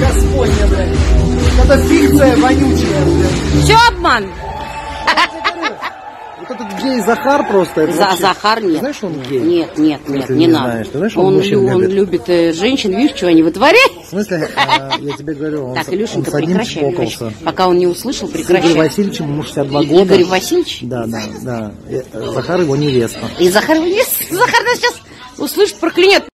господня, блядь. Это фикция вонючая, блядь. Все обман. Вот этот гей Захар просто. это За, вообще- Захар нет. Знаешь, он гей? Нет, нет, нет, не не надо. знаешь, ты знаешь, он он, лю- он любит? э, женщин, видишь, что они вытворяют? В смысле, а, я тебе говорю, он, Так, с- он с одним прекращай, чпокался. Пока он не услышал, прекращай. Игорь Васильевич, ему 62 года. Игорь Васильевич? Да, да, да. Э, Захар его невеста. И Захар, невеста, Захар нас сейчас услышит, проклянет.